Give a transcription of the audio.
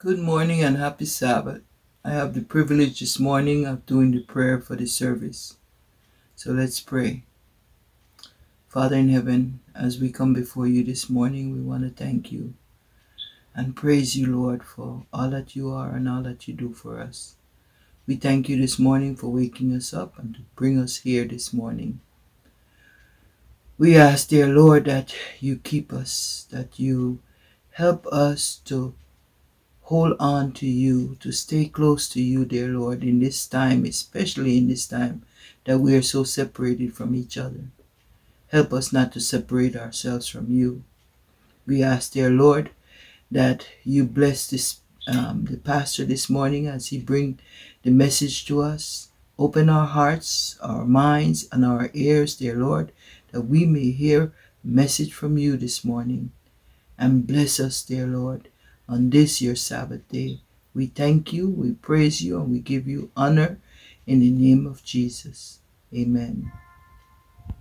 Good morning and happy Sabbath. I have the privilege this morning of doing the prayer for the service. So let's pray. Father in heaven, as we come before you this morning, we want to thank you and praise you, Lord, for all that you are and all that you do for us. We thank you this morning for waking us up and to bring us here this morning. We ask, dear Lord, that you keep us, that you help us to hold on to you, to stay close to you, dear Lord, in this time, especially in this time that we are so separated from each other. Help us not to separate ourselves from you. We ask, dear Lord, that you bless this um, the pastor this morning as he bring the message to us. Open our hearts, our minds, and our ears, dear Lord, that we may hear message from you this morning. And bless us, dear Lord, on this your Sabbath day. We thank you, we praise you, and we give you honor in the name of Jesus. Amen.